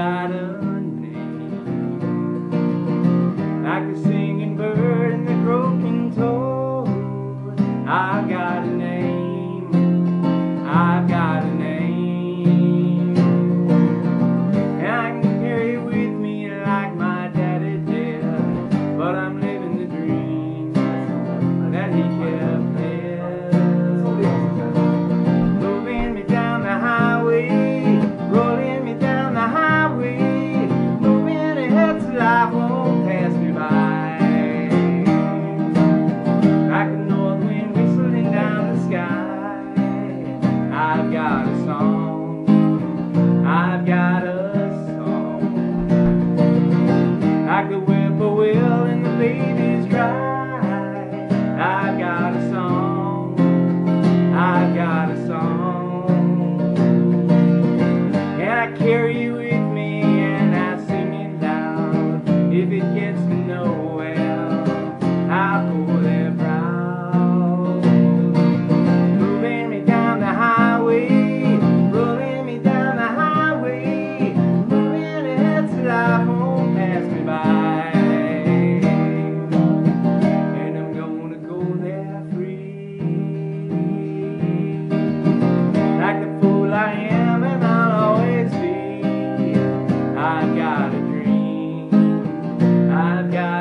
got a name like a singing bird. song.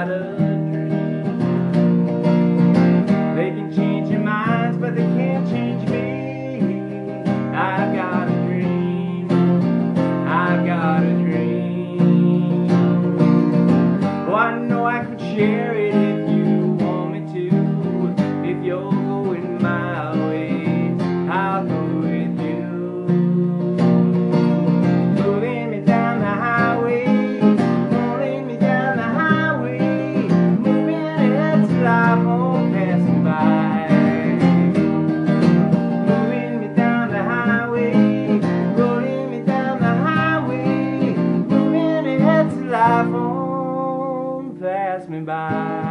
but a dream. They can change your minds, but they can't change me. I've got a dream. I've got a dream. Oh, I know I could share it. life on, pass me by.